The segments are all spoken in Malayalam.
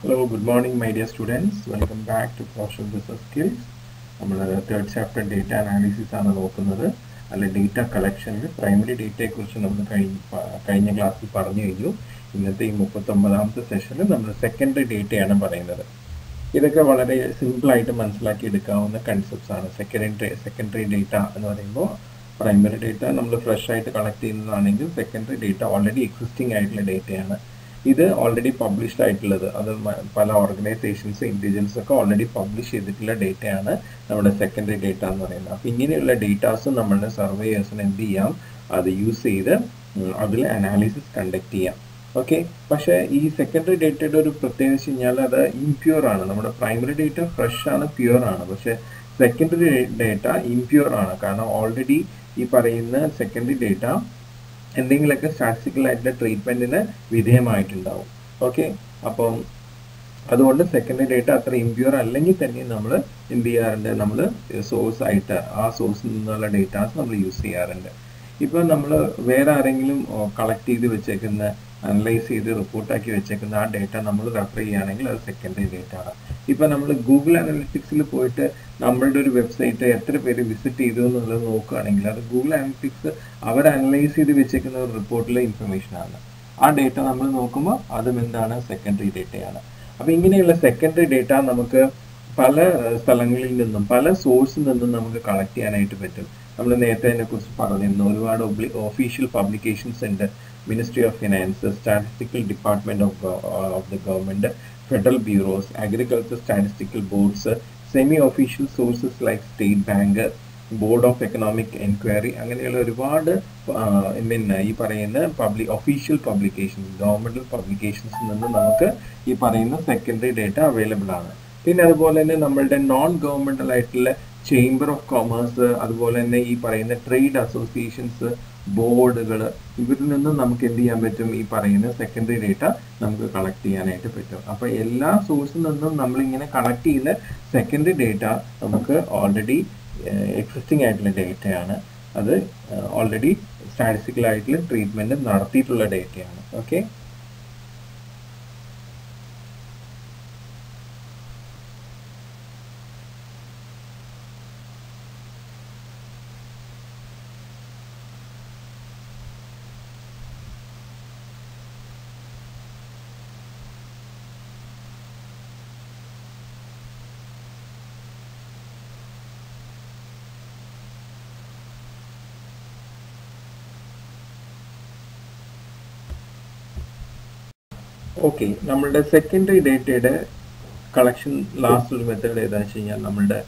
Hello, good morning, my dear students. Welcome back to Professional Business Skills. നമ്മൾ തേർഡ് ചാപ്റ്റർ ഡേറ്റ അനാലിസിസ് ആണ് നോക്കുന്നത്. അല്ലെ ഡേറ്റ കളക്ഷനിൽ പ്രൈമറി ഡേറ്റയെക്കുറിച്ച് നമ്മൾ കഴിഞ്ഞ കഴിഞ്ഞ ക്ലാസ്സിൽ പറഞ്ഞു കഴിഞ്ഞു. ഇന്നത്തെ ഈ മുപ്പത്തൊമ്പതാമത്തെ സെഷനിൽ നമ്മൾ സെക്കൻഡറി ഡേറ്റയാണ് പറയുന്നത്. ഇതൊക്കെ വളരെ സിമ്പിൾ ആയിട്ട് മനസ്സിലാക്കി എടുക്കാവുന്ന കൺസെപ്റ്റ്സ് ആണ്. സെക്കൻഡറി സെക്കൻഡറി ഡേറ്റ എന്ന് പറയുമ്പോൾ പ്രൈമറി ഡേറ്റ നമ്മൾ ഫ്രഷ് ആയിട്ട് കളക്ട് ചെയ്യുന്നതാണെങ്കിൽ സെക്കൻഡറി ഡേറ്റ ഓൾറെഡി എക്സിസ്റ്റിംഗ് ആയിട്ടുള്ള ഡേറ്റയാണ് ഇത് ഓൾറെഡി പബ്ലിഷ്ഡ് ആയിട്ടുള്ളത്. അത് പല ഓർഗനൈസേഷൻസ് ഇന്റലിജൻസ് ഒക്കെ ഓൾറെഡി പബ്ലിഷ് ചെയ്തിട്ടുള്ള ഡേറ്റയാണ് നമ്മുടെ സെക്കൻഡറി ഡേറ്റ എന്ന് പറയുന്നത്. അപ്പോൾ ഇങ്ങനെയുള്ള ഡേറ്റാസും നമ്മളുടെ സർവേയേഴ്സിന് എന്ത് ചെയ്യാം? അത് യൂസ് ചെയ്ത് അതിൽ അനാലിസിസ് കണ്ടക്ട് ചെയ്യാം. ഓക്കെ പക്ഷേ ഈ സെക്കൻഡറി ഡേറ്റയുടെ ഒരു പ്രത്യേകത വെച്ച് കഴിഞ്ഞാൽ അത് ഇംപ്യൂർ ആണ്. നമ്മുടെ പ്രൈമറി ഡേറ്റ ഫ്രഷ് ആണ് പ്യുവർ ആണ്. പക്ഷേ സെക്കൻഡറി ഡേറ്റ ഇംപ്യൂർ ആണ്. കാരണം ഓൾറെഡി ഈ പറയുന്ന സെക്കൻഡറി ഡേറ്റ എന്തെങ്കിലുമൊക്കെ സ്റ്റാറ്റിസ്റ്റിക്കൽ ആയിട്ടുള്ള ട്രീറ്റ്മെന്റിന് വിധേയമായിട്ടുണ്ടാവും. ഓക്കെ അപ്പം അതുകൊണ്ട് സെക്കൻഡറി ഡേറ്റ അത്ര ഇമ്പ്യൂർ അല്ലെങ്കിൽ തന്നെ നമ്മൾ എന്ത് ചെയ്യാറുണ്ട്? നമ്മൾ സോഴ്സ് ആയിട്ട് ആ സോഴ്സിൽ നിന്നുള്ള ഡേറ്റാസ് നമ്മൾ യൂസ് ചെയ്യാറുണ്ട്. ഇപ്പം നമ്മൾ വേറെ ആരെങ്കിലും കളക്ട് ചെയ്ത് വെച്ചേക്കുന്ന അനലൈസ് ചെയ്ത് റിപ്പോർട്ടാക്കി വെച്ചേക്കുന്ന ആ ഡേറ്റ നമ്മൾ റെഫർ ചെയ്യുകയാണെങ്കിൽ അത് സെക്കൻഡറി ഡേറ്റ ആണ്. ഇപ്പം നമ്മൾ ഗൂഗിൾ അനലിറ്റിക്സിൽ പോയിട്ട് നമ്മളുടെ ഒരു വെബ്സൈറ്റ് എത്ര പേര് വിസിറ്റ് ചെയ്തു എന്നുള്ളത് നോക്കുകയാണെങ്കിൽ അത് ഗൂഗിൾ അനലിറ്റിക്സ് അവർ അനലൈസ് ചെയ്ത് വെച്ചേക്കുന്ന ഒരു റിപ്പോർട്ടിലെ ഇൻഫർമേഷൻ ആണ്. ആ ഡേറ്റ നമ്മൾ നോക്കുമ്പോൾ അതും എന്താണ്? സെക്കൻഡറി ഡേറ്റയാണ് അപ്പോൾ ഇങ്ങനെയുള്ള സെക്കൻഡറി ഡേറ്റ നമുക്ക് പല സ്ഥലങ്ങളിൽ നിന്നും പല സോഴ്സിൽ നിന്നും നമുക്ക് കളക്ട് ചെയ്യാനായിട്ട് പറ്റും. നമ്മൾ നേരത്തെ അതിനെ കുറിച്ച് പറഞ്ഞിരുന്നു. ഒരുപാട് ഒഫീഷ്യൽ പബ്ലിക്കേഷൻസ് ഉണ്ട്. Ministry of finance statistical department of of the government federal bureaus agriculture statistical semi official sources like state bank board of economic enquiry അങ്ങനെയുള്ള ഒരുപാട് പിന്നെ ഈ പറയുന്ന പബ്ലിക് ഒഫീഷ്യൽ പബ്ലിക്കേഷൻസ് ഗവൺമെന്റൽ പബ്ലിക്കേഷൻസിൽ നിന്ന് നമുക്ക് ഈ പറയുന്ന സെക്കൻഡറി ഡേറ്റ അവൈലബിൾ ആണ്. പിന്നെ അതുപോലെ തന്നെ നമ്മളുടെ നോൺ ഗവൺമെന്റൽ ആയിട്ടുള്ള ചേംബർ ഓഫ് കൊമേഴ്സ് അതുപോലെ തന്നെ ഈ പറയുന്ന ട്രേഡ് അസോസിയേഷൻസ് ബോർഡുകൾ ഇവരിൽ നിന്നും നമുക്ക് എന്ത് ചെയ്യാൻ പറ്റും? ഈ പറയുന്ന സെക്കൻഡറി ഡേറ്റ നമുക്ക് കളക്ട് ചെയ്യാനായിട്ട് പറ്റും. അപ്പൊ എല്ലാ സോഴ്സിൽ നിന്നും നമ്മൾ ഇങ്ങനെ കളക്ട് ചെയ്യുന്ന സെക്കൻഡറി ഡേറ്റ നമുക്ക് ഓൾറെഡി എക്സിസ്റ്റിംഗ് ആയിട്ടുള്ള ഡേറ്റയാണ് അത് ഓൾറെഡി സ്റ്റാറ്റിസ്റ്റിക്കൽ ആയിട്ടുള്ള ട്രീറ്റ്മെന്റ് നടത്തിയിട്ടുള്ള ഡേറ്റയാണ് ഓക്കെ ഓക്കെ നമ്മളുടെ സെക്കൻഡറി ഡേറ്റയുടെ കളക്ഷൻ ലാസ്റ്റ് ഒരു മെത്തേഡ് ഏതാണെന്ന് വെച്ച് കഴിഞ്ഞാൽ നമ്മളുടെ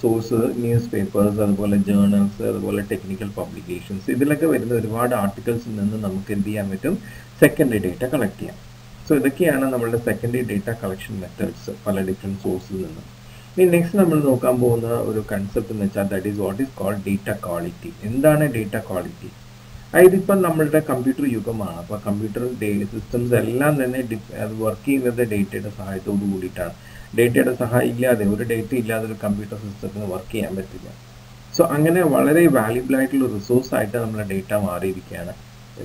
സോഴ്സ് ന്യൂസ് പേപ്പേഴ്സ് അതുപോലെ ജേർണൽസ് അതുപോലെ ടെക്നിക്കൽ പബ്ലിക്കേഷൻസ് ഇതിലൊക്കെ വരുന്ന ഒരുപാട് ആർട്ടിക്കിൾസിൽ നിന്ന് നമുക്ക് എന്ത് ചെയ്യാൻ പറ്റും? സെക്കൻഡറി ഡേറ്റ കളക്ട് ചെയ്യാം. സോ ഇതൊക്കെയാണ് നമ്മളുടെ സെക്കൻഡറി ഡേറ്റ കളക്ഷൻ മെത്തേഡ്സ് പല ഡിഫറെന്റ് സോഴ്സിൽ നിന്ന്. ഇനി നെക്സ്റ്റ് നമ്മൾ നോക്കാൻ പോകുന്ന ഒരു കൺസെപ്റ്റ് എന്ന് വെച്ചാൽ that is what is called data quality എന്താണ് ഡേറ്റ ക്വാളിറ്റി ഇപ്പം നമ്മളുടെ കമ്പ്യൂട്ടർ യുഗമാണ്. അപ്പോൾ കമ്പ്യൂട്ടർ സിസ്റ്റംസ് എല്ലാം തന്നെ അത് വർക്ക് ചെയ്യുന്നത് ഡേറ്റയുടെ സഹായത്തോട് കൂടിയിട്ടാണ്. ഡേറ്റയുടെ സഹായം ഇല്ലാതെ ഒരു ഡേറ്റ ഇല്ലാതെ ഒരു കമ്പ്യൂട്ടർ സിസ്റ്റത്തിന് വർക്ക് ചെയ്യാൻ പറ്റില്ല. സോ അങ്ങനെ വളരെ വാല്യുബിൾ ആയിട്ടുള്ള റിസോഴ്സ് ആയിട്ട് നമ്മുടെ ഡേറ്റ മാറിയിരിക്കുകയാണ്.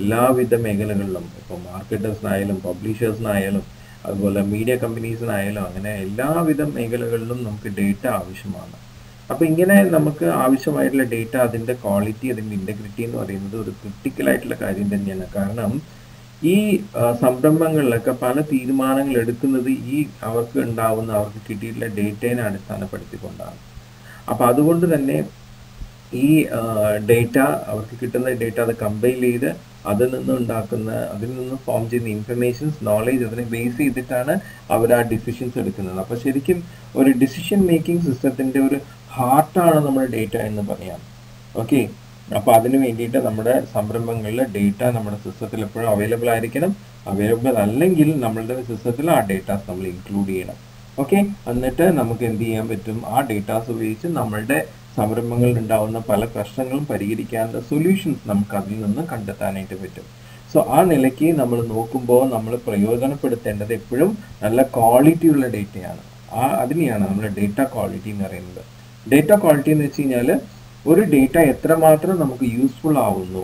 എല്ലാവിധ മേഖലകളിലും ഇപ്പോൾ മാർക്കറ്റേഴ്സിനായാലും പബ്ലിഷേഴ്സിനായാലും അതുപോലെ മീഡിയ കമ്പനീസിനായാലും അങ്ങനെ എല്ലാവിധ മേഖലകളിലും നമുക്ക് ഡേറ്റ ആവശ്യമാണ്. അപ്പോൾ ഇങ്ങനെ നമുക്ക് ആവശ്യമായിട്ടുള്ള ഡേറ്റ അതിന്റെ ക്വാളിറ്റി അതിന്റെ ഇന്റഗ്രിറ്റി എന്ന് പറയുന്നത് ഒരു ക്രിട്ടിക്കൽ ആയിട്ടുള്ള കാര്യം തന്നെയാണ്. കാരണം ഈ സംരംഭങ്ങളിലൊക്കെ പല തീരുമാനങ്ങൾ എടുക്കുന്നത് ഈ അവർക്ക് ഉണ്ടാവുന്ന അവർക്ക് കിട്ടിയിട്ടുള്ള ഡേറ്റേനെ അടിസ്ഥാനപ്പെടുത്തിക്കൊണ്ടാണ്. അപ്പോൾ അതുകൊണ്ട് തന്നെ ഈ ഡേറ്റ അവർക്ക് കിട്ടുന്ന ഡേറ്റ അത് കമ്പൈൽ ചെയ്ത് അതിൽ നിന്ന് ഉണ്ടാക്കുന്ന അതിൽ നിന്ന് ഫോം ചെയ്യുന്ന ഇൻഫർമേഷൻസ് നോളേജ് അതിനെ ബേസ് ചെയ്തിട്ടാണ് അവർ ആ ഡിസിഷൻസ് എടുക്കുന്നത്. അപ്പോൾ ശരിക്കും ഒരു ഡിസിഷൻ മേക്കിംഗ് സിസ്റ്റത്തിന്റെ ഒരു ഹാർട്ടാണ് നമ്മുടെ ഡേറ്റ എന്ന് പറയാം. ഓക്കെ അപ്പോൾ അതിന് വേണ്ടിയിട്ട് നമ്മുടെ സംരംഭങ്ങളിൽ ഡേറ്റ നമ്മുടെ സിസ്റ്റത്തിൽ എപ്പോഴും അവൈലബിൾ ആയിരിക്കണം. അവൈലബിൾ അല്ലെങ്കിൽ നമ്മളുടെ സിസ്റ്റത്തിൽ ആ ഡേറ്റാസ് നമ്മൾ ഇൻക്ലൂഡ് ചെയ്യണം. ഓക്കെ എന്നിട്ട് നമുക്ക് എന്ത് ചെയ്യാൻ പറ്റും? ആ ഡേറ്റാസ് ഉപയോഗിച്ച് നമ്മളുടെ സംരംഭങ്ങളിൽ ഉണ്ടാവുന്ന പല പ്രശ്നങ്ങളും പരിഹരിക്കാനുള്ള സൊല്യൂഷൻസ് നമുക്ക് അതിൽ നിന്ന് കണ്ടെത്താനായിട്ട് പറ്റും. സോ ആ നിലയ്ക്ക് നമ്മൾ നോക്കുമ്പോൾ നമ്മൾ പ്രയോജനപ്പെടുത്തേണ്ടത് എപ്പോഴും നല്ല ക്വാളിറ്റിയുള്ള ഡേറ്റയാണ് ആ അതിനെയാണ് നമ്മൾ ഡേറ്റ ക്വാളിറ്റി എന്ന് പറയുന്നത്. ഡേറ്റ ക്വാളിറ്റി എന്ന് വെച്ച് കഴിഞ്ഞാൽ ഒരു ഡേറ്റ എത്രമാത്രം നമുക്ക് യൂസ്ഫുൾ ആവുന്നു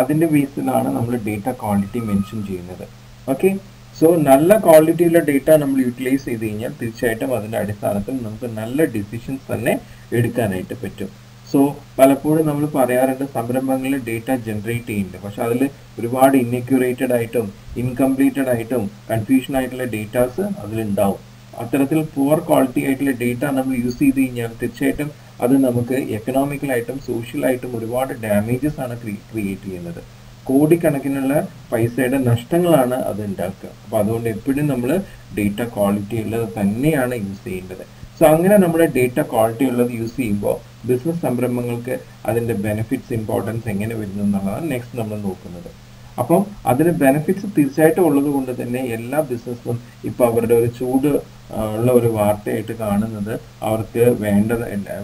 അതിന്റെ ബേസിലാണ് നമ്മൾ ഡേറ്റ ക്വാളിറ്റി മെൻഷൻ ചെയ്യുന്നത്. ഓക്കെ സോ നല്ല ക്വാളിറ്റിയുള്ള ഡേറ്റ നമ്മൾ യൂട്ടിലൈസ് ചെയ്ത് കഴിഞ്ഞാൽ തീർച്ചയായിട്ടും അതിന്റെ അടിസ്ഥാനത്തിൽ നമുക്ക് നല്ല ഡിസിഷൻസ് തന്നെ എടുക്കാനായിട്ട് പറ്റും. സോ പലപ്പോഴും നമ്മൾ പറയാറുണ്ട് സംരംഭങ്ങളിൽ ഡേറ്റ ജനറേറ്റ് ചെയ്യുന്നുണ്ട്. പക്ഷെ അതിൽ ഒരുപാട് ഇൻഅക്യുറേറ്റഡ് ആയിട്ടും ഇൻകംപ്ലീറ്റഡ് ആയിട്ടും കൺഫ്യൂഷൻ ആയിട്ടുള്ള ഡേറ്റാസ് അതിലുണ്ടാവും. അത്തരത്തിൽ പുവർ ക്വാളിറ്റി ആയിട്ടുള്ള ഡേറ്റ നമ്മൾ യൂസ് ചെയ്ത് കഴിഞ്ഞാൽ തീർച്ചയായിട്ടും അത് നമുക്ക് എക്കണോമിക്കലായിട്ടും സോഷ്യലായിട്ടും ഒരുപാട് ഡാമേജസ് ആണ് ക്രിയേറ്റ് ചെയ്യുന്നത്. കോടിക്കണക്കിനുള്ള പൈസയുടെ നഷ്ടങ്ങളാണ് അത് ഉണ്ടാക്കുക. അപ്പോൾ അതുകൊണ്ട് എപ്പോഴും നമ്മൾ ഡേറ്റ ക്വാളിറ്റി ഉള്ളത് തന്നെയാണ് യൂസ് ചെയ്യേണ്ടത്. സോ അങ്ങനെ നമ്മുടെ ഡേറ്റ ക്വാളിറ്റി ഉള്ളത് യൂസ് ചെയ്യുമ്പോൾ ബിസിനസ് സംരംഭങ്ങൾക്ക് അതിന്റെ ബെനിഫിറ്റ്സ് ഇമ്പോർട്ടൻസ് എങ്ങനെ വരുന്നു എന്നുള്ളതാണ് നെക്സ്റ്റ് നമ്മൾ നോക്കുന്നത്. അപ്പം അതിന് ബെനിഫിറ്റ്സ് തീർച്ചയായിട്ടും ഉള്ളത് കൊണ്ട് തന്നെ എല്ലാ ബിസിനസ്സും ഇപ്പൊ അവരുടെ ഒരു ചൂട് ഉള്ള ഒരു വാർത്തയായിട്ട് കാണുന്നത് അവർക്ക് വേണ്ട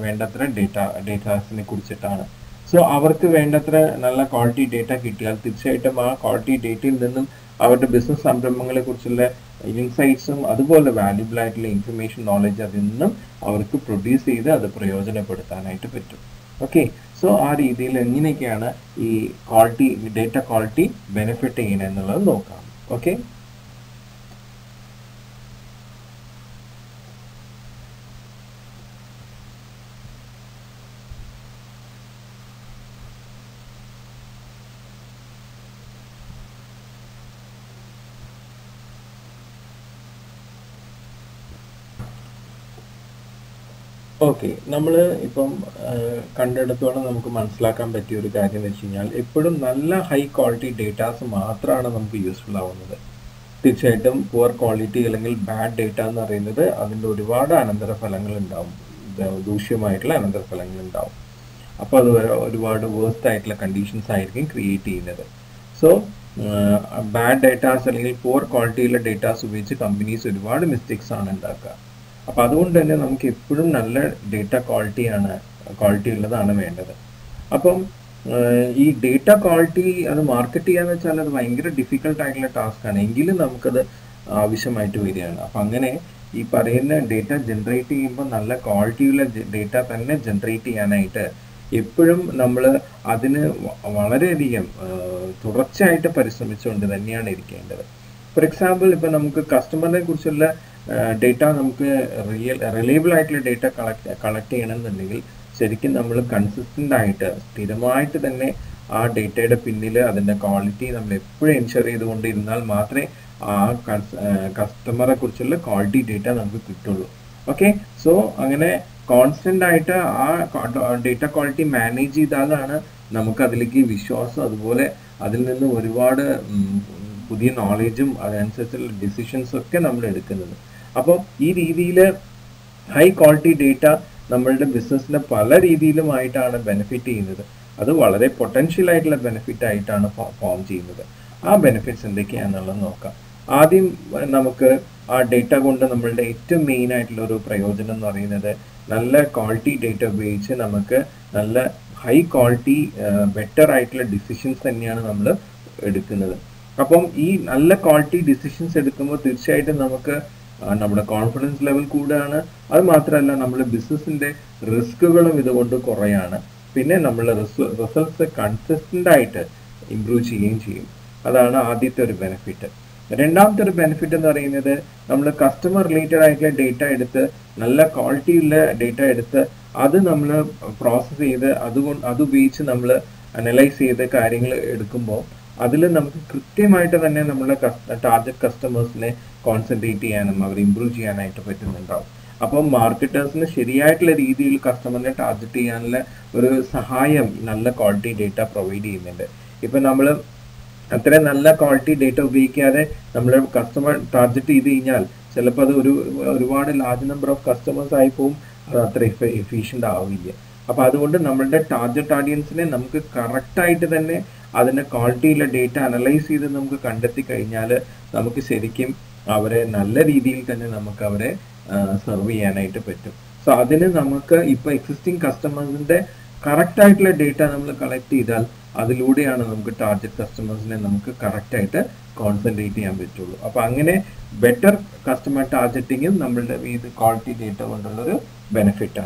വേണ്ടത്ര ഡേറ്റ ഡേറ്റാസിനെ കുറിച്ചിട്ടാണ്. സോ അവർക്ക് വേണ്ടത്ര നല്ല ക്വാളിറ്റി ഡേറ്റ കിട്ടിയാൽ തീർച്ചയായിട്ടും ആ ക്വാളിറ്റി ഡേറ്റയിൽ നിന്നും അവരുടെ ബിസിനസ് സംരംഭങ്ങളെ കുറിച്ചുള്ള ഇൻസൈറ്റ്സും അതുപോലെ വാല്യുബിൾ ആയിട്ടുള്ള ഇൻഫർമേഷൻ നോളജ് അതിൽ നിന്നും അവർക്ക് പ്രൊഡ്യൂസ് ചെയ്ത് അത് പ്രയോജനപ്പെടുത്താനായിട്ട് പറ്റും. ഓക്കെ സോ ആ രീതിയിൽ എങ്ങനെയൊക്കെയാണ് ഈ ക്വാളിറ്റി ഡേറ്റ ക്വാളിറ്റി ബെനിഫിറ്റ് ചെയ്യുന്നത് എന്നുള്ളത് നോക്കാം. ഓക്കെ ഓക്കെ നമ്മൾ ഇപ്പം കണ്ടെടുത്തോളം നമുക്ക് മനസ്സിലാക്കാൻ പറ്റിയ ഒരു കാര്യം വെച്ച് കഴിഞ്ഞാൽ എപ്പോഴും നല്ല ഹൈ ക്വാളിറ്റി ഡേറ്റാസ് മാത്രമാണ് നമുക്ക് യൂസ്ഫുൾ ആവുന്നത്. തീർച്ചയായിട്ടും പുവർ ക്വാളിറ്റി അല്ലെങ്കിൽ ബാഡ് ഡേറ്റ എന്ന് പറയുന്നത് അതിന്റെ ഒരുപാട് അനന്തര ഫലങ്ങൾ ഉണ്ടാവും ദൂഷ്യമായിട്ടുള്ള അനന്തര ഫലങ്ങൾ ഉണ്ടാവും. അപ്പോൾ അത് ഒരുപാട് വേഴ്സ്റ്റ് ആയിട്ടുള്ള കണ്ടീഷൻസ് ആയിരിക്കും ക്രിയേറ്റ് ചെയ്യുന്നത്. സോ ബാഡ് ഡേറ്റാസ് അല്ലെങ്കിൽ പുവർ ക്വാളിറ്റിയുള്ള ഡേറ്റാസ് ഉപയോഗിച്ച് കമ്പനീസ് ഒരുപാട് മിസ്റ്റേക്സ് ആണ് ഉണ്ടാക്കുക. അപ്പൊ അതുകൊണ്ട് തന്നെ നമുക്ക് എപ്പോഴും നല്ല ഡേറ്റ ക്വാളിറ്റിയാണ് ക്വാളിറ്റി ഉള്ളതാണ് വേണ്ടത്. അപ്പം ഈ ഡേറ്റ ക്വാളിറ്റി അത് മാർക്കറ്റ് ചെയ്യാന്ന് വെച്ചാൽ അത് ഭയങ്കര ഡിഫിക്കൽട്ട് ആയിട്ടുള്ള ടാസ്ക് ആണ്. എങ്കിലും നമുക്കത് ആവശ്യമായിട്ട് വരികയാണ്. അപ്പൊ അങ്ങനെ ഈ പറയുന്ന ഡേറ്റ ജനറേറ്റ് ചെയ്യുമ്പോൾ നല്ല ക്വാളിറ്റിയുള്ള ഡേറ്റ തന്നെ ജനറേറ്റ് ചെയ്യാനായിട്ട് എപ്പോഴും നമ്മൾ അതിന് വളരെയധികം തുടർച്ചയായിട്ട് പരിശ്രമിച്ചുകൊണ്ട് തന്നെയാണ് ഇരിക്കേണ്ടത്. ഫോർ എക്സാമ്പിൾ ഇപ്പം നമുക്ക് കസ്റ്റമറിനെ കുറിച്ചുള്ള ഡേറ്റ നമുക്ക് റിയൽ റിലയബിൾ ആയിട്ടുള്ള ഡേറ്റ കളക്ട് കളക്ട് ചെയ്യണമെന്നുണ്ടെങ്കിൽ ശരിക്കും നമ്മൾ കൺസിസ്റ്റന്റ് ആയിട്ട് സ്ഥിരമായിട്ട് തന്നെ ആ ഡേറ്റയുടെ പിന്നിൽ അതിന്റെ ക്വാളിറ്റി നമ്മൾ എപ്പോഴും എൻഷുർ ചെയ്തുകൊണ്ടിരുന്നാൽ മാത്രമേ ആ കസ്റ്റമറെ കുറിച്ചുള്ള ക്വാളിറ്റി ഡേറ്റ നമുക്ക് കിട്ടുള്ളൂ. ഓക്കെ സോ അങ്ങനെ കോൺസ്റ്റന്റ് ആയിട്ട് ആ ഡേറ്റ ക്വാളിറ്റി മാനേജ് ചെയ്താലാണ് നമുക്ക് അതിലേക്ക് വിശ്വാസം അതുപോലെ അതിൽ നിന്ന് ഒരുപാട് പുതിയ നോളജും അതനുസരിച്ചുള്ള ഡിസിഷൻസും ഒക്കെ നമ്മൾ എടുക്കുന്നത്. അപ്പോൾ ഈ രീതിയിൽ ഹൈ ക്വാളിറ്റി ഡേറ്റ നമ്മളുടെ ബിസിനസ്സിനെ പല രീതിയിലുമായിട്ടാണ് ബെനിഫിറ്റ് ചെയ്യുന്നത്. അത് വളരെ പൊട്ടൻഷ്യൽ ആയിട്ടുള്ള ബെനിഫിറ്റ് ആയിട്ടാണ് ഫോം ചെയ്യുന്നത്. ആ ബെനിഫിറ്റ്സ് എന്തൊക്കെയാണെന്നുള്ളത് നോക്കാം. ആദ്യം നമുക്ക് ആ ഡേറ്റ കൊണ്ട് നമ്മളുടെ ഏറ്റവും മെയിൻ ആയിട്ടുള്ള ഒരു പ്രയോജനം എന്ന് പറയുന്നത് നല്ല ക്വാളിറ്റി ഡേറ്റ ഉപയോഗിച്ച് നമുക്ക് നല്ല ഹൈ ക്വാളിറ്റി ബെറ്റർ ആയിട്ടുള്ള ഡിസിഷൻസ് തന്നെയാണ് നമ്മൾ എടുക്കുന്നത്. അപ്പം ഈ നല്ല ക്വാളിറ്റി ഡിസിഷൻസ് എടുക്കുമ്പോൾ തീർച്ചയായിട്ടും നമുക്ക് നമ്മുടെ കോൺഫിഡൻസ് ലെവൽ കൂടുകയാണ് അത് മാത്രമല്ല നമ്മുടെ ബിസിനസിന്റെ റിസ്കുകളും ഇതുകൊണ്ട് കുറയാണ്. പിന്നെ നമ്മളെ റിസൾട്ട്സ് കൺസിസ്റ്റന്റ് ആയിട്ട് ഇംപ്രൂവ് ചെയ്യുകയും ചെയ്യും. അതാണ് ആദ്യത്തെ ഒരു ബെനിഫിറ്റ് രണ്ടാമത്തെ ഒരു ബെനിഫിറ്റ് എന്ന് പറയുന്നത് നമ്മൾ കസ്റ്റമർ റിലേറ്റഡ് ആയിട്ടുള്ള ഡേറ്റ എടുത്ത് നല്ല ക്വാളിറ്റി ഉള്ള ഡേറ്റ എടുത്ത് അത് നമ്മൾ പ്രോസസ്സ് ചെയ്ത് അതുകൊണ്ട് അത് ഉപയോഗിച്ച് നമ്മൾ അനലൈസ് ചെയ്ത് കാര്യങ്ങൾ എടുക്കുമ്പോൾ അതിൽ നമുക്ക് കൃത്യമായിട്ട് തന്നെ നമ്മുടെ ടാർഗറ്റ് കസ്റ്റമേഴ്സിനെ കോൺസെൻട്രേറ്റ് ചെയ്യാനും അവർ ഇമ്പ്രൂവ് ചെയ്യാനായിട്ട് പറ്റുന്നുണ്ടാവും. അപ്പം മാർക്കറ്റേഴ്സിന് ശരിയായിട്ടുള്ള രീതിയിൽ കസ്റ്റമറിനെ ടാർഗറ്റ് ചെയ്യാനുള്ള ഒരു സഹായം നല്ല ക്വാളിറ്റി ഡേറ്റ പ്രൊവൈഡ് ചെയ്യുന്നുണ്ട്. ഇപ്പം നമ്മൾ അത്രയും നല്ല ക്വാളിറ്റി ഡേറ്റ ഉപയോഗിക്കാതെ നമ്മൾ കസ്റ്റമർ ടാർഗറ്റ് ചെയ്ത് കഴിഞ്ഞാൽ ചിലപ്പോൾ അത് ഒരു ഒരുപാട് ലാർജ് നമ്പർ ഓഫ് കസ്റ്റമേഴ്സ് ആയി പോവും. അത് അത്ര എഫിഷ്യന്റ് ആവില്ല. അപ്പോൾ അതുകൊണ്ട് നമ്മളുടെ ടാർഗറ്റ് ഓഡിയൻസിനെ നമുക്ക് കറക്റ്റായിട്ട് തന്നെ അതിന്റെ ക്വാളിറ്റിയിലെ ഡേറ്റ അനലൈസ് ചെയ്ത് നമുക്ക് കണ്ടെത്തി കഴിഞ്ഞാൽ നമുക്ക് ശരിക്കും അവരെ നല്ല രീതിയിൽ തന്നെ നമുക്ക് അവരെ സെർവ് ചെയ്യാനായിട്ട് പറ്റും. സോ അതിന് നമുക്ക് ഇപ്പൊ എക്സിസ്റ്റിംഗ് കസ്റ്റമേഴ്സിന്റെ കറക്റ്റ് ആയിട്ടുള്ള ഡേറ്റ നമ്മൾ കളക്ട് ചെയ്താൽ അതിലൂടെയാണ് നമുക്ക് ടാർഗറ്റ് കസ്റ്റമേഴ്സിനെ നമുക്ക് കറക്റ്റായിട്ട് കോൺസെൻട്രേറ്റ് ചെയ്യാൻ പറ്റുള്ളൂ. അപ്പോൾ അങ്ങനെ ബെറ്റർ കസ്റ്റമർ ടാർഗറ്റിങ്ങും നമ്മളുടെ ഇത് ക്വാളിറ്റി ഡേറ്റ കൊണ്ടുള്ളൊരു ബെനിഫിറ്റ്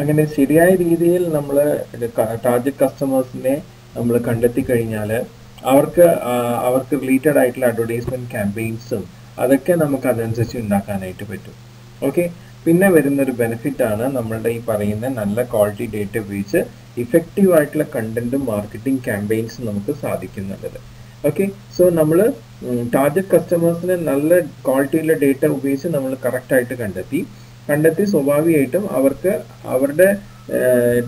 അങ്ങനെ ശരിയായ രീതിയിൽ നമ്മൾ ടാർജറ്റ് കസ്റ്റമേഴ്സിനെ നമ്മൾ കണ്ടെത്തി കഴിഞ്ഞാൽ അവർക്ക് അവർക്ക് റിലേറ്റഡ് ആയിട്ടുള്ള അഡ്വർടൈസ്മെന്റ് ക്യാമ്പയിൻസും അതൊക്കെ നമുക്ക് അതനുസരിച്ച് ഉണ്ടാക്കാനായിട്ട് പറ്റും. ഓക്കെ പിന്നെ വരുന്ന ഒരു ബെനിഫിറ്റ് ആണ് നമ്മളുടെ ഈ പറയുന്ന നല്ല ക്വാളിറ്റി ഡേറ്റ ഉപയോഗിച്ച് ഇഫക്റ്റീവ് ആയിട്ടുള്ള കണ്ടന്റും മാർക്കറ്റിംഗ് ക്യാമ്പയിൻസും നമുക്ക് സാധിക്കുന്നുള്ളത്. ഓക്കെ സോ നമ്മൾ ടാർജറ്റ് കസ്റ്റമേഴ്സിനെ നല്ല ക്വാളിറ്റിയുള്ള ഡേറ്റ ഉപയോഗിച്ച് നമ്മൾ കറക്റ്റ് ആയിട്ട് കണ്ടെത്തി കണ്ടെത്തി സ്വാഭാവികമായിട്ടും അവർക്ക് അവരുടെ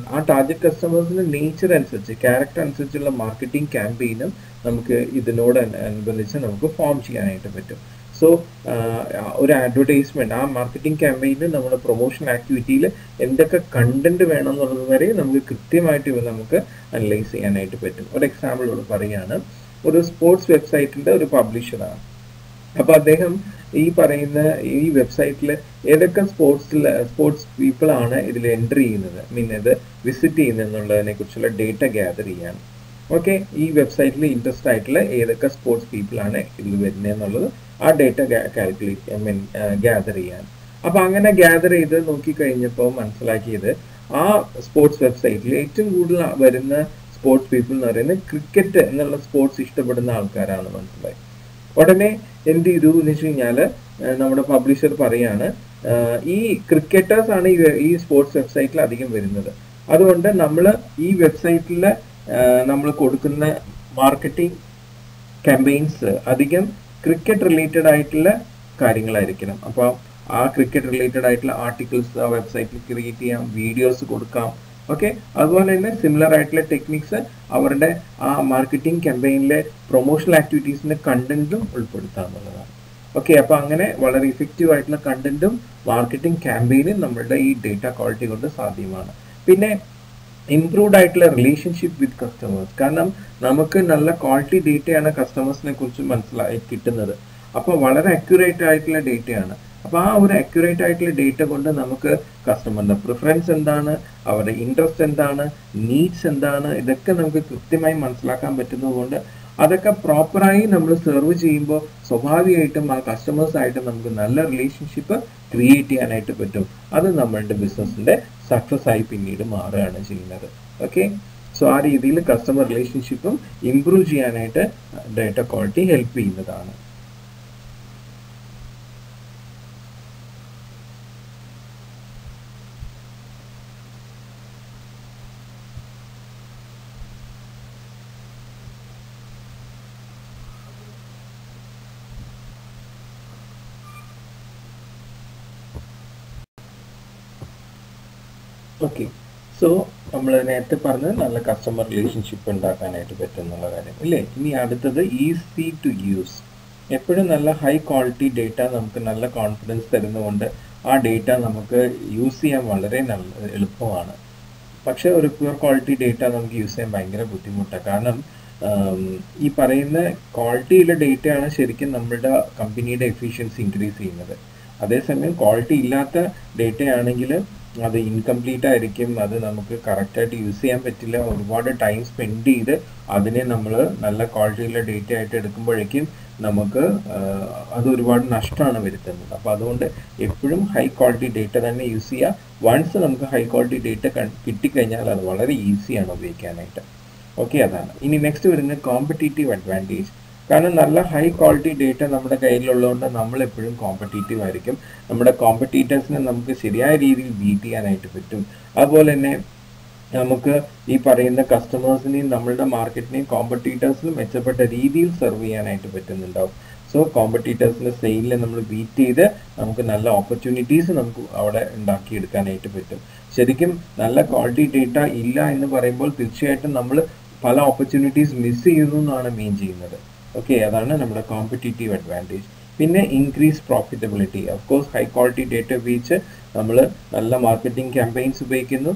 ആ ടാർഗറ്റ് കസ്റ്റമേഴ്സിന്റെ നേച്ചർ അനുസരിച്ച് ക്യാരക്ടർ അനുസരിച്ചുള്ള മാർക്കറ്റിംഗ് ക്യാമ്പയിനും നമുക്ക് ഇതിനോട് അനു- അനുബന്ധിച്ച് നമുക്ക് ഫോം ചെയ്യാനായിട്ട് പറ്റും. സോ ഒരു അഡ്വർടൈസ്മെന്റ് ആ മാർക്കറ്റിംഗ് ക്യാമ്പയിനിൽ നമ്മുടെ പ്രൊമോഷൻ ആക്ടിവിറ്റിയിൽ എന്തൊക്കെ കണ്ടന്റ് വേണം എന്നുള്ളത് വരെ നമുക്ക് കൃത്യമായിട്ട് ഇവ നമുക്ക് അനലൈസ് ചെയ്യാനായിട്ട് പറ്റും. ഒരു എക്സാമ്പിൾ ഇവിടെ പറയുകയാണ്. ഒരു സ്പോർട്സ് വെബ്സൈറ്റിന്റെ ഒരു പബ്ലിഷറാണ് അപ്പൊ അദ്ദേഹം ഈ പറയുന്ന ഈ വെബ്സൈറ്റിൽ ഏതൊക്കെ സ്പോർട്സിൽ സ്പോർട്സ് പീപ്പിൾ ആണ് ഇതിൽ എൻട്രി ചെയ്യുന്നത്. മീൻ ഇത് വിസിറ്റ് ചെയ്യുന്നത് എന്നുള്ളതിനെ കുറിച്ചുള്ള ഡേറ്റ ഗ്യാദർ ചെയ്യാൻ. ഓക്കെ ഈ വെബ്സൈറ്റിൽ ഇൻട്രസ്റ്റ് ആയിട്ടുള്ള ഏതൊക്കെ സ്പോർട്സ് പീപ്പിൾ ആണ് ഇതിൽ വരുന്നത് എന്നുള്ളത് ആ data calculate I mean gather ചെയ്യാൻ. അപ്പൊ അങ്ങനെ ഗ്യാദർ ചെയ്ത് നോക്കിക്കഴിഞ്ഞപ്പോൾ മനസ്സിലാക്കിയത് ആ സ്പോർട്സ് വെബ്സൈറ്റിൽ ഏറ്റവും കൂടുതൽ വരുന്ന സ്പോർട്സ് പീപ്പിൾ എന്ന് പറയുന്നത് ക്രിക്കറ്റ് എന്നുള്ള സ്പോർട്സ് ഇഷ്ടപ്പെടുന്ന ആൾക്കാരാണ് മനസ്സിലായി. ഉടനെ എന്ത് ചെയ്തു എന്ന് വെച്ച് കഴിഞ്ഞാൽ നമ്മുടെ പബ്ലിഷർ പറയാണ് ഈ ക്രിക്കറ്റേഴ്സ് ആണ് ഈ സ്പോർട്സ് വെബ്സൈറ്റിൽ അധികം വരുന്നത്. അതുകൊണ്ട് നമ്മൾ ഈ വെബ്സൈറ്റിൽ നമ്മൾ കൊടുക്കുന്ന മാർക്കറ്റിംഗ് ക്യാമ്പയിൻസ് അധികം ക്രിക്കറ്റ് റിലേറ്റഡ് ആയിട്ടുള്ള കാര്യങ്ങളായിരിക്കണം. അപ്പോൾ ആ ക്രിക്കറ്റ് റിലേറ്റഡ് ആയിട്ടുള്ള ആർട്ടിക്കിൾസ് ആ വെബ്സൈറ്റിൽ ക്രിയേറ്റ് ചെയ്യാം വീഡിയോസ് കൊടുക്കാം ഓക്കെ അതുപോലെ തന്നെ സിമിലർ ആയിട്ടുള്ള ടെക്നിക്സ് അവരുടെ ആ മാർക്കറ്റിംഗ് ക്യാമ്പയിനിലെ പ്രൊമോഷണൽ ആക്ടിവിറ്റീസിന്റെ കണ്ടന്റും ഉൾപ്പെടുത്താം എന്നുള്ളതാണ്. ഓക്കെ അപ്പൊ അങ്ങനെ വളരെ ഇഫക്റ്റീവ് ആയിട്ടുള്ള കണ്ടന്റും മാർക്കറ്റിംഗ് ക്യാമ്പയിനും നമ്മളുടെ ഈ ഡേറ്റ ക്വാളിറ്റി കൊണ്ട് സാധ്യമാണ്. പിന്നെ ഇംപ്രൂവ്ഡ് ആയിട്ടുള്ള റിലേഷൻഷിപ്പ് വിത്ത് കസ്റ്റമേഴ്സ് കാരണം നമുക്ക് നല്ല ക്വാളിറ്റി ഡേറ്റയാണ് കസ്റ്റമേഴ്സിനെ കുറിച്ച് മനസ്സിലായി കിട്ടുന്നത്. അപ്പോൾ വളരെ അക്യുറേറ്റ് ആയിട്ടുള്ള ഡേറ്റയാണ് അപ്പോൾ ആ ഒരു അക്യുറേറ്റ് ആയിട്ടുള്ള ഡേറ്റ കൊണ്ട് നമുക്ക് കസ്റ്റമറിന്റെ പ്രിഫറൻസ് എന്താണ് അവരുടെ ഇൻട്രസ്റ്റ് എന്താണ് നീഡ്സ് എന്താണ് ഇതൊക്കെ നമുക്ക് കൃത്യമായി മനസ്സിലാക്കാൻ പറ്റുന്നതുകൊണ്ട് അതൊക്കെ പ്രോപ്പറായി നമ്മൾ സെർവ് ചെയ്യുമ്പോൾ സ്വാഭാവികമായിട്ടും ആ കസ്റ്റമേഴ്സ് ആയിട്ട് നമുക്ക് നല്ല റിലേഷൻഷിപ്പ് ക്രിയേറ്റ് ചെയ്യാനായിട്ട് പറ്റും. അത് നമ്മളുടെ ബിസിനസിന്റെ സക്സസ് ആയി പിന്നീട് മാറുകയാണ് ചെയ്യുന്നത്. ഓക്കെ സോ ആ രീതിയിൽ കസ്റ്റമർ റിലേഷൻഷിപ്പും ഇമ്പ്രൂവ് ചെയ്യാനായിട്ട് ഡേറ്റ ക്വാളിറ്റി ഹെൽപ്പ് ചെയ്യുന്നതാണ്. ഓക്കെ സോ നമ്മൾ നേരത്തെ പറഞ്ഞത് നല്ല കസ്റ്റമർ റിലേഷൻഷിപ്പ് ഉണ്ടാക്കാനായിട്ട് പറ്റും എന്നുള്ള കാര്യം അല്ലേ ഇനി അടുത്തത് ഈസി ടു യൂസ് എപ്പോഴും നല്ല ഹൈ ക്വാളിറ്റി ഡേറ്റ നമുക്ക് നല്ല കോൺഫിഡൻസ് തരുന്നതുകൊണ്ട് ആ ഡേറ്റ നമുക്ക് യൂസ് ചെയ്യാൻ വളരെ നല്ല എളുപ്പമാണ്. പക്ഷേ ഒരു പ്യുവർ ക്വാളിറ്റി ഡേറ്റ നമുക്ക് യൂസ് ചെയ്യാൻ ഭയങ്കര ബുദ്ധിമുട്ടാണ് കാരണം ഈ പറയുന്ന ക്വാളിറ്റിയുള്ള ഡേറ്റയാണ് ശരിക്കും നമ്മുടെ കമ്പനിയുടെ എഫിഷ്യൻസി ഇൻക്രീസ് ചെയ്യുന്നത്. അതേസമയം ക്വാളിറ്റി ഇല്ലാത്ത ഡേറ്റ ആണെങ്കിൽ അത് ഇൻകംപ്ലീറ്റ് ആയിരിക്കും. അത് നമുക്ക് കറക്റ്റായിട്ട് യൂസ് ചെയ്യാൻ പറ്റില്ല. ഒരുപാട് ടൈം സ്പെൻഡ് ചെയ്ത് അതിനെ നമ്മൾ നല്ല ക്വാളിറ്റിയുള്ള ഡേറ്റ ആയിട്ട് എടുക്കുമ്പോഴേക്കും നമുക്ക് അത് ഒരുപാട് നഷ്ടമാണ് വരുത്തുന്നത്. അപ്പോൾ അതുകൊണ്ട് എപ്പോഴും ഹൈ ക്വാളിറ്റി ഡേറ്റ തന്നെ യൂസ് ചെയ്യുക വൺസ് നമുക്ക് ഹൈ ക്വാളിറ്റി ഡേറ്റ കിട്ടിക്കഴിഞ്ഞാൽ അത് വളരെ ഈസിയാണ് ഉപയോഗിക്കാനായിട്ട്. ഓക്കെ അതാണ്. ഇനി നെക്സ്റ്റ് വരുന്നത് കോമ്പറ്റീറ്റീവ് അഡ്വാന്റേജ് കാരണം നല്ല ഹൈ ക്വാളിറ്റി ഡേറ്റ നമ്മുടെ കയ്യിലുള്ളതുകൊണ്ട് നമ്മളെപ്പോഴും കോമ്പറ്റീറ്റീവ് ആയിരിക്കും. നമ്മുടെ കോമ്പറ്റീറ്റേഴ്സിനെ നമുക്ക് ശരിയായ രീതിയിൽ ബീറ്റ് ചെയ്യാനായിട്ട് പറ്റും. അതുപോലെ തന്നെ നമുക്ക് ഈ പറയുന്ന കസ്റ്റമേഴ്സിനെയും നമ്മളുടെ മാർക്കറ്റിനെയും കോമ്പറ്റീറ്റേഴ്സിനും മെച്ചപ്പെട്ട രീതിയിൽ സെർവ് ചെയ്യാനായിട്ട് പറ്റുന്നുണ്ടാവും. സോ കോമ്പറ്റീറ്റേഴ്സിന്റെ സെയിലിൽ നമ്മൾ ബീറ്റ് ചെയ്ത് നമുക്ക് നല്ല ഓപ്പർച്യൂണിറ്റീസ് നമുക്ക് അവിടെ ഉണ്ടാക്കിയെടുക്കാനായിട്ട് പറ്റും. ശരിക്കും നല്ല ക്വാളിറ്റി ഡേറ്റ ഇല്ല എന്ന് പറയുമ്പോൾ തീർച്ചയായിട്ടും നമ്മൾ പല ഓപ്പർച്യൂണിറ്റീസ് മിസ് ചെയ്യുന്നു എന്നാണ് മീൻ ചെയ്യുന്നത്. ഓക്കെ അതാണ് നമ്മുടെ കോമ്പറ്റീറ്റീവ് അഡ്വാന്റേജ് പിന്നെ increase profitability of course high quality data ഉപയോഗിച്ച് നമ്മൾ നല്ല മാർക്കറ്റിംഗ് ക്യാമ്പയിൻസ് ഉപയോഗിക്കുന്നു.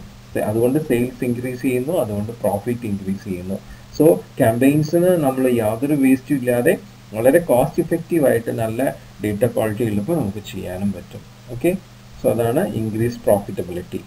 അതുകൊണ്ട് സെയിൽസ് ഇൻക്രീസ് ചെയ്യുന്നു അതുകൊണ്ട് പ്രോഫിറ്റ് ഇൻക്രീസ് ചെയ്യുന്നു. സോ ക്യാമ്പയിൻസിന് നമ്മൾ യാതൊരു വേസ്റ്റും ഇല്ലാതെ വളരെ കോസ്റ്റ് ഇഫക്റ്റീവ് ആയിട്ട് നല്ല ഡേറ്റ ക്വാളിറ്റി ഉള്ളപ്പോൾ നമുക്ക് ചെയ്യാനും പറ്റും. ഓക്കെ സോ അതാണ് ഇൻക്രീസ് പ്രോഫിറ്റബിലിറ്റി